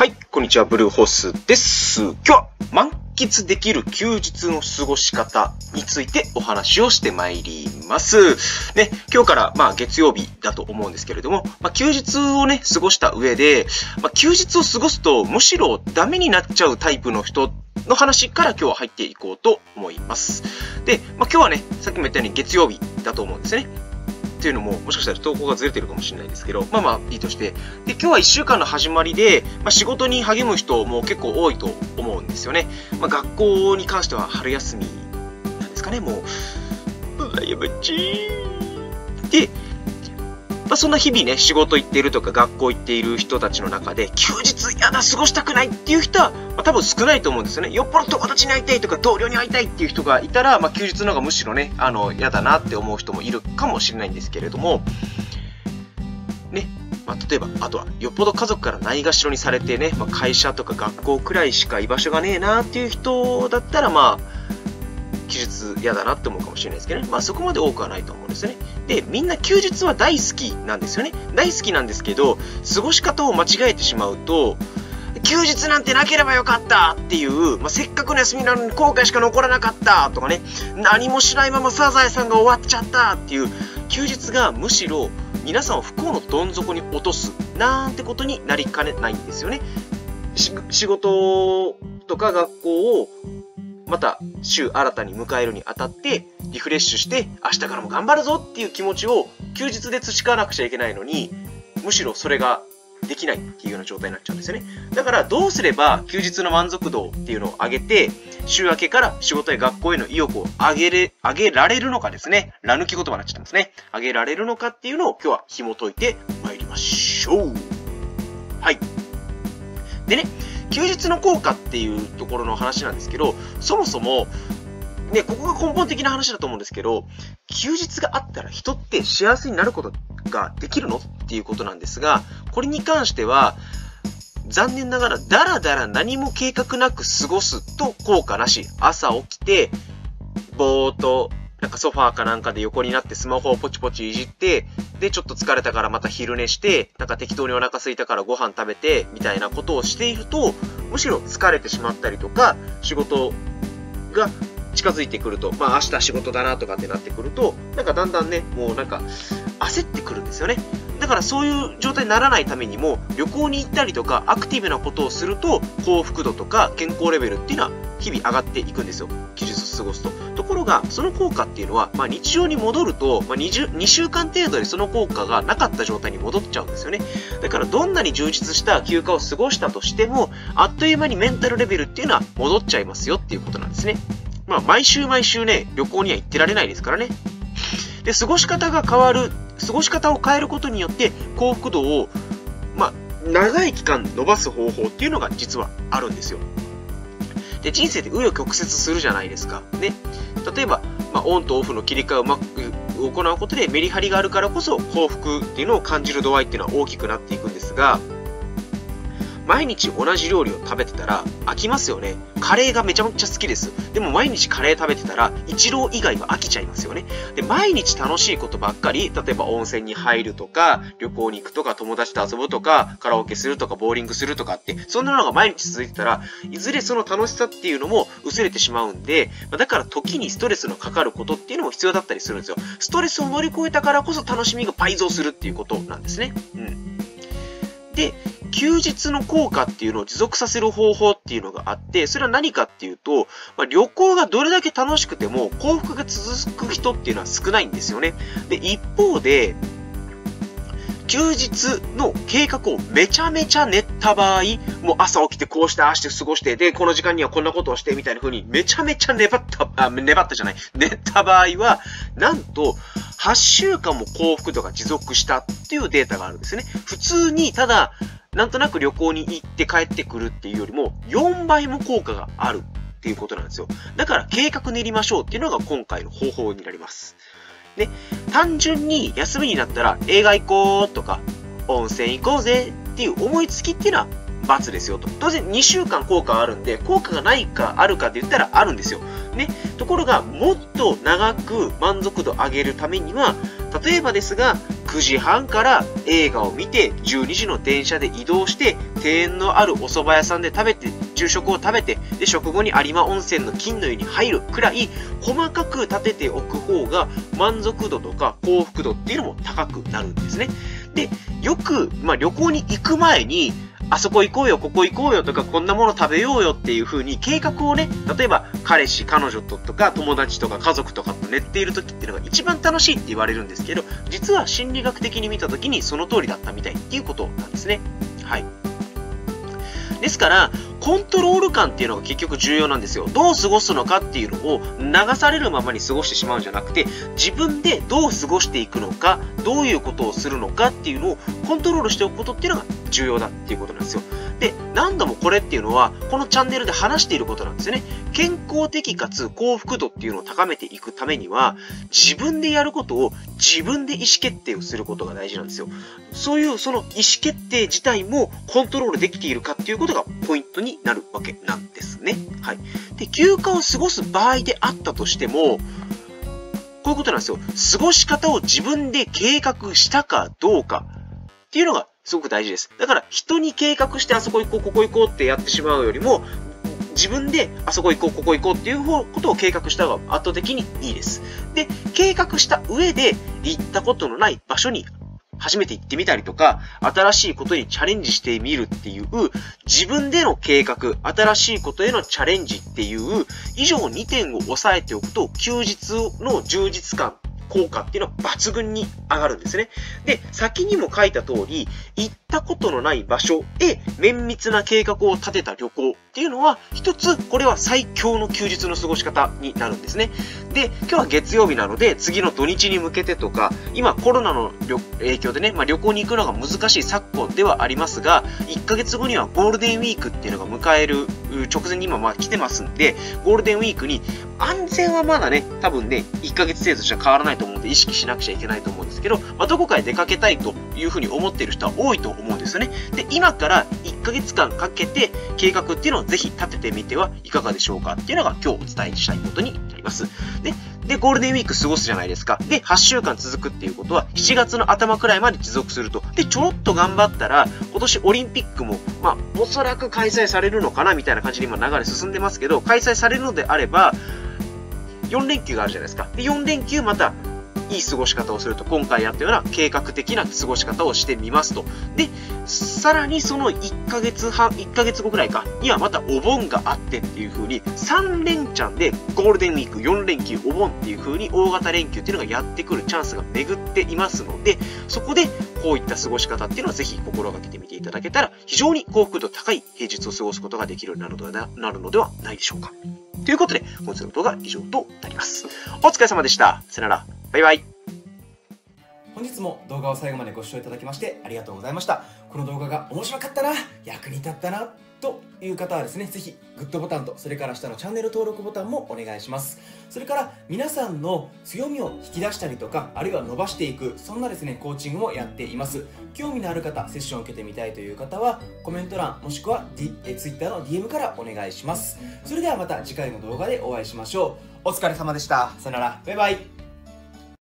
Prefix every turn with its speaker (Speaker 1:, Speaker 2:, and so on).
Speaker 1: はい、こんにちは、ブルーホースです。今日は満喫できる休日の過ごし方についてお話をしてまいります。ね、今日からまあ月曜日だと思うんですけれども、まあ、休日をね、過ごした上で、まあ、休日を過ごすとむしろダメになっちゃうタイプの人の話から今日は入っていこうと思います。で、まあ、今日はね、さっきも言ったように月曜日だと思うんですね。っていうのも、もしかしたら投稿がずれてるかもしれないですけど、まあまあいいとして。で、今日は1週間の始まりで、まあ、仕事に励む人も結構多いと思うんですよね。まあ、学校に関しては春休みなんですかね、もう。羨ましい。で、まあ、そんな日々ね、仕事行っているとか学校行っている人たちの中で、休日やだ、過ごしたくないっていう人は、まあ、多分少ないと思うんですよね。よっぽど友達に会いたいとか同僚に会いたいっていう人がいたら、まあ、休日の方がむしろね、あの、嫌だなって思う人もいるかもしれないんですけれども、ね、まあ、例えば、あとは、よっぽど家族からないがしろにされてね、まあ、会社とか学校くらいしか居場所がねえなっていう人だったら、まあ、休日嫌だなって思うかもしれないですけどね。まあそこまで多くはないと思うんですよね。で、みんな休日は大好きなんですよね。大好きなんですけど、過ごし方を間違えてしまうと、休日なんてなければよかったっていう、まあ、せっかくの休みなのに後悔しか残らなかったとかね、何もしないままサザエさんが終わっちゃったっていう、休日がむしろ皆さんを不幸のどん底に落とすなんてことになりかねないんですよね。仕事とか学校をまた週新たに迎えるにあたってリフレッシュして明日からも頑張るぞっていう気持ちを休日で培わなくちゃいけないのにむしろそれができないっていうような状態になっちゃうんですよね。だからどうすれば休日の満足度っていうのを上げて週明けから仕事や学校への意欲を上げれ、上げられるのかですね。ら抜き言葉になっちゃってますね。上げられるのかっていうのを今日は紐解いて参りましょう。はい。でね、休日の効果っていうところの話なんですけど、そもそも、ね、ここが根本的な話だと思うんですけど、休日があったら人って幸せになることができるのっていうことなんですが、これに関しては、残念ながら、だらだら何も計画なく過ごすと効果なし。朝起きて、ぼーっとなんかソファーかなんかで横になってスマホをポチポチいじって、で、ちょっと疲れたからまた昼寝して、なんか適当にお腹空いたからご飯食べて、みたいなことをしていると、むしろ疲れてしまったりとか、仕事が近づいてくると、まあ明日仕事だなとかってなってくると、なんかだんだんね、もうなんか焦ってくるんですよね。だからそういう状態にならないためにも、旅行に行ったりとか、アクティブなことをすると、幸福度とか健康レベルっていうのは日々上がっていくんですよ。技術過ごすと。ところが、その効果っていうのは、まあ、日常に戻ると、まあ、2, 2週間程度でその効果がなかった状態に戻っちゃうんですよね。だから、どんなに充実した休暇を過ごしたとしても、あっという間にメンタルレベルっていうのは戻っちゃいますよっていうことなんですね。まあ、毎週毎週ね、旅行には行ってられないですからね。で、過ごし方が変わる、過ごし方を変えることによって幸福度を、まあ、長い期間伸ばす方法っていうのが実はあるんですよ。で、人生って紆余曲折するじゃないですか。ね。例えば、まあ、オンとオフの切り替えをうまく行うことでメリハリがあるからこそ幸福っていうのを感じる度合いっていうのは大きくなっていくんですが、毎日同じ料理を食べてたら飽きますよね。カレーがめちゃめちゃ好きです。でも毎日カレー食べてたら、一郎以外は飽きちゃいますよね。で、毎日楽しいことばっかり、例えば温泉に入るとか、旅行に行くとか、友達と遊ぶとか、カラオケするとか、ボーリングするとかって、そんなのが毎日続いてたら、いずれその楽しさっていうのも薄れてしまうんで、だから時にストレスのかかることっていうのも必要だったりするんですよ。ストレスを乗り越えたからこそ楽しみが倍増するっていうことなんですね。うん。で、休日の効果っていうのを持続させる方法っていうのがあって、それは何かっていうと、まあ、旅行がどれだけ楽しくても幸福が続く人っていうのは少ないんですよね。で、一方で、休日の計画をめちゃめちゃ練った場合、もう朝起きてこうして、ああして過ごして、で、この時間にはこんなことをして、みたいな風に、めちゃめちゃ粘った、あ、粘ったじゃない、練った場合は、なんと、8週間も幸福度が持続したっていうデータがあるんですね。普通に、ただ、なんとなく旅行に行って帰ってくるっていうよりも、4倍も効果があるっていうことなんですよ。だから計画練りましょうっていうのが今回の方法になります。で、単純に休みになったら映画行こうとか、温泉行こうぜっていう思いつきっていうのは×ですよと。当然2週間効果あるんで、効果がないかあるかって言ったらあるんですよ。ね。ところが、もっと長く満足度上げるためには、例えばですが、9時半から映画を見て、12時の電車で移動して、庭園のあるお蕎麦屋さんで食べて、昼食を食べて、で、食後に有馬温泉の金の湯に入るくらい、細かく立てておく方が、満足度とか幸福度っていうのも高くなるんですね。で、よく、まあ、旅行に行く前に、あそこ行こうよ、ここ行こうよとか、こんなもの食べようよっていう風に計画をね、例えば彼氏、彼女ととか友達とか家族とかと寝ている時っていうのが一番楽しいって言われるんですけど、実は心理学的に見た時にその通りだったみたいっていうことなんですね。はい。ですから、コントロール感っていうのが結局重要なんですよ。どう過ごすのかっていうのを流されるままに過ごしてしまうんじゃなくて、自分でどう過ごしていくのか、どういうことをするのかっていうのをコントロールしておくことっていうのが重要だっていうことなんですよ。で、何度もこれっていうのは、このチャンネルで話していることなんですよね。健康的かつ幸福度っていうのを高めていくためには、自分でやることを自分で意思決定をすることが大事なんですよ。そういうその意思決定自体もコントロールできているかっていうことがポイントになるわけなんですね。はい。で、休暇を過ごす場合であったとしても、こういうことなんですよ。過ごし方を自分で計画したかどうかっていうのがすごく大事です。だから人に計画してあそこ行こう、ここ行こうってやってしまうよりも、自分であそこ行こう、ここ行こうっていうことを計画した方が圧倒的にいいです。で、計画した上で行ったことのない場所に初めて行ってみたりとか、新しいことにチャレンジしてみるっていう、自分での計画、新しいことへのチャレンジっていう、以上2点を押さえておくと、休日の充実感効果っていうのは抜群に上がるんですね。で、先にも書いた通り、行ったことのない場所へ綿密な計画を立てた旅行っていうのは、一つ、これは最強の休日の過ごし方になるんですね。で、今日は月曜日なので、次の土日に向けてとか、今コロナの影響でね、まあ、旅行に行くのが難しい昨今ではありますが、1ヶ月後にはゴールデンウィークっていうのが迎える直前に今まあ来てますんで、ゴールデンウィークに安全はまだね、多分ね、1ヶ月程度じゃ変わらないと思うんで意識しなくちゃいけないと思うんですけど、まあ、どこかへ出かけたいというふうに思っている人は多いと思うんですよね。で、今から1ヶ月間かけて計画っていうのをぜひ立ててみてはいかがでしょうかっていうのが今日お伝えしたいことになります。で、で、ゴールデンウィーク過ごすじゃないですか。で、8週間続くっていうことは、7月の頭くらいまで持続すると。で、ちょろっと頑張ったら、今年オリンピックも、まあ、おそらく開催されるのかなみたいな感じで今流れ進んでますけど、開催されるのであれば、4連休があるじゃないですか。で、4連休またいい過ごし方をすると、今回やったような計画的な過ごし方をしてみますと。で、さらにその1ヶ月半、1ヶ月後くらいか、にはまたお盆があってっていう風に、3連チャンでゴールデンウィーク、4連休、お盆っていう風に大型連休っていうのがやってくるチャンスが巡っていますので、そこでこういった過ごし方っていうのはぜひ心がけてみていただけたら、非常に幸福度高い平日を過ごすことができるようになるのではなるのではないでしょうか。ということで、本日の動画は以上となります。お疲れ様でした。さよなら。バイバイ。
Speaker 2: 本日も動画を最後までご視聴いただきましてありがとうございました。この動画が面白かったな、役に立ったな、という方はですね、ぜひグッドボタンと、それから下のチャンネル登録ボタンもお願いします。それから皆さんの強みを引き出したりとか、あるいは伸ばしていく、そんなですね、コーチングもやっています。興味のある方、セッションを受けてみたいという方は、コメント欄、もしくは、D、え Twitter の DM からお願いします。それではまた次回の動画でお会いしましょう。お疲れ様でした。さよなら。バイバイ。